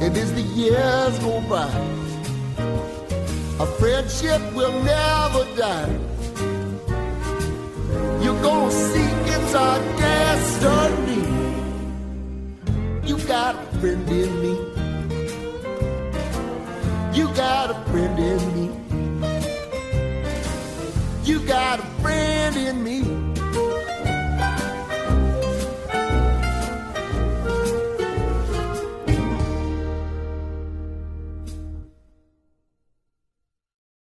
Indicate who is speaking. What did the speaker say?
Speaker 1: and as the years go by, a friendship will never die. You're gonna see it's our destiny. You got a friend in me. You got a friend in me. You got a friend in me.